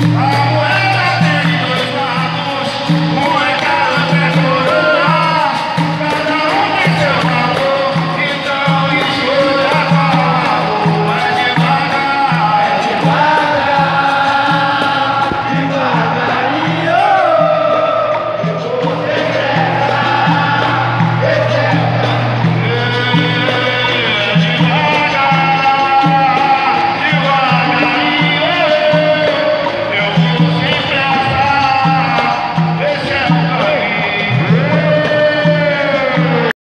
Oh, Wow.